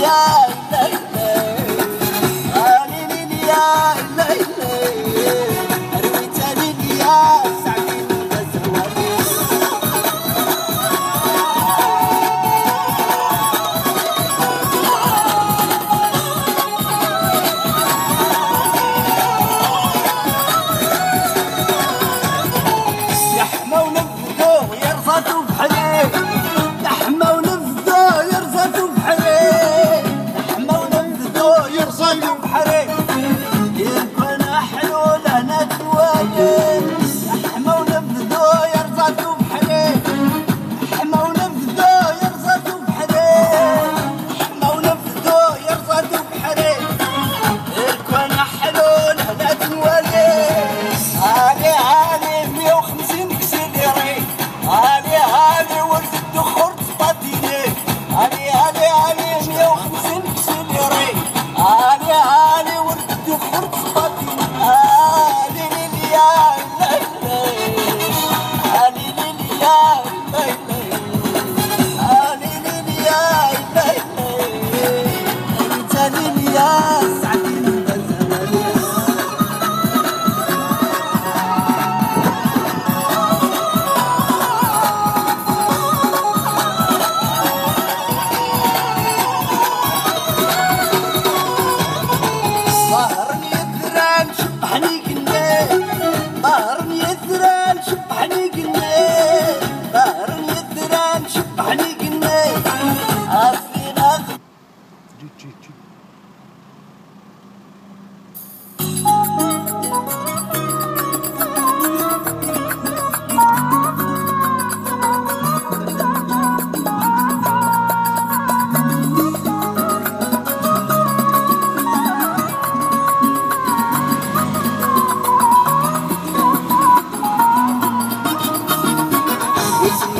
yeah. شبحني قناي ظهرني الدران شبحني قناي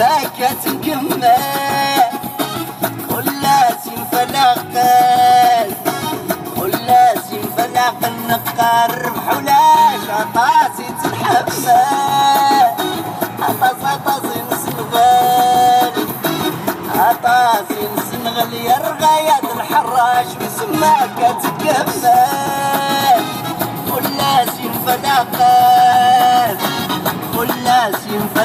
باكا تكمل ولازم قل لازم فنقل نقرب بحولاش عطاسي تتحمل عطاس عطاسي نسنغل عطاسي نسنغل يا رغايات الحراش وسماكا تكمل قل لازم ولازم فنقل ولازم فنقل